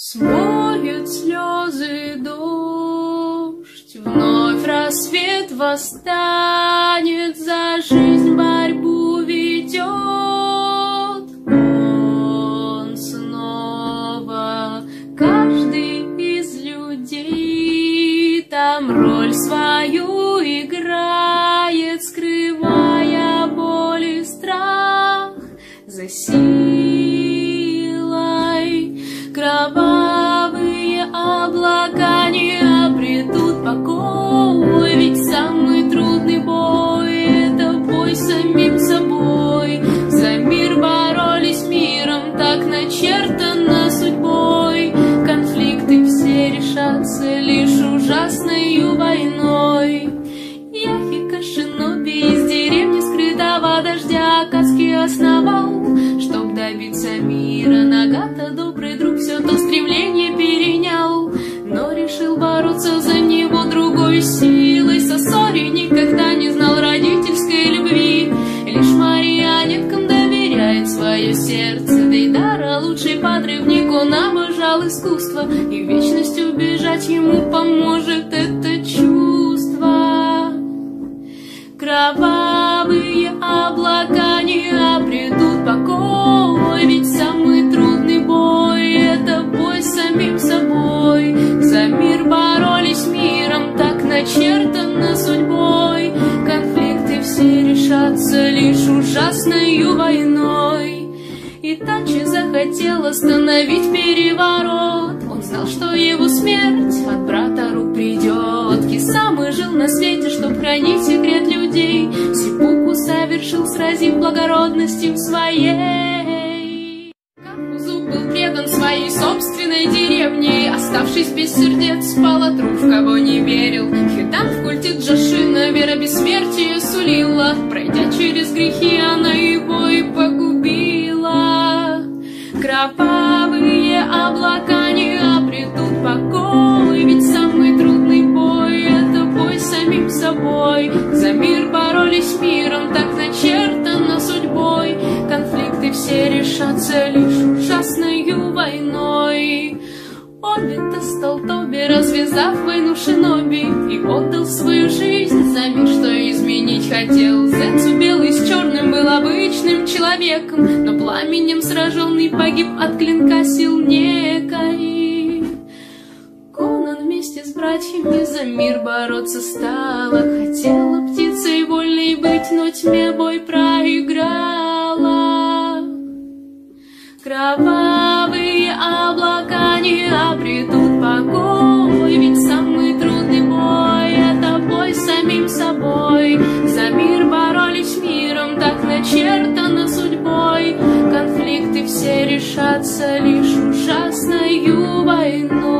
Смоет слезы дождь, Вновь рассвет восстанет, За жизнь борьбу ведет. Он снова, каждый из людей, Там роль свою играет, Скрывая боль и страх за силой кровавые покой, ведь самый трудный бой — это бой самим собой. За мир боролись миром, так начертано судьбой. Конфликты все решатся лишь ужасною войной. Яхика Шиноби из деревни скрытого дождя Каски основал, чтоб добиться мира. Нагата, добрый подрывник, он обожал искусство, и вечность убежать ему поможет это чувство. Кровавые облака не обретут покой, ведь самый трудный бой — это бой с самим собой. За мир боролись миром, так начертано судьбой. Конфликты все решатся лишь ужасною войной. Захотел остановить переворот. Он знал, что его смерть от брата рук придет. Кисамы жил на свете, чтоб хранить секрет людей. Сипуку совершил, сразив благородностью своей. Капузу был предан своей собственной деревне, Оставшись без сердец, спал от рук, в кого не верил. Хитан в культе Джашина вера бессмертия сулила, Пройдя через грехи, она его и погубила. Кровавые облака не обретут покой, Ведь самый трудный бой — это бой с самим собой. За мир боролись миром, так начертано судьбой. Конфликты все решатся лишь ужасною войной. Обита стал Тоби, развязав войну шиноби, И отдал свою жизнь за мир, что изменить хотел. Зецу белый обычным человеком, Но пламенем сраженный погиб от клинка сил некой. Конан вместе с братьями за мир бороться стала, Хотела птицей вольной быть, но тьме бой проиграла. Кровавые Конфликты все решатся лишь ужасною войной.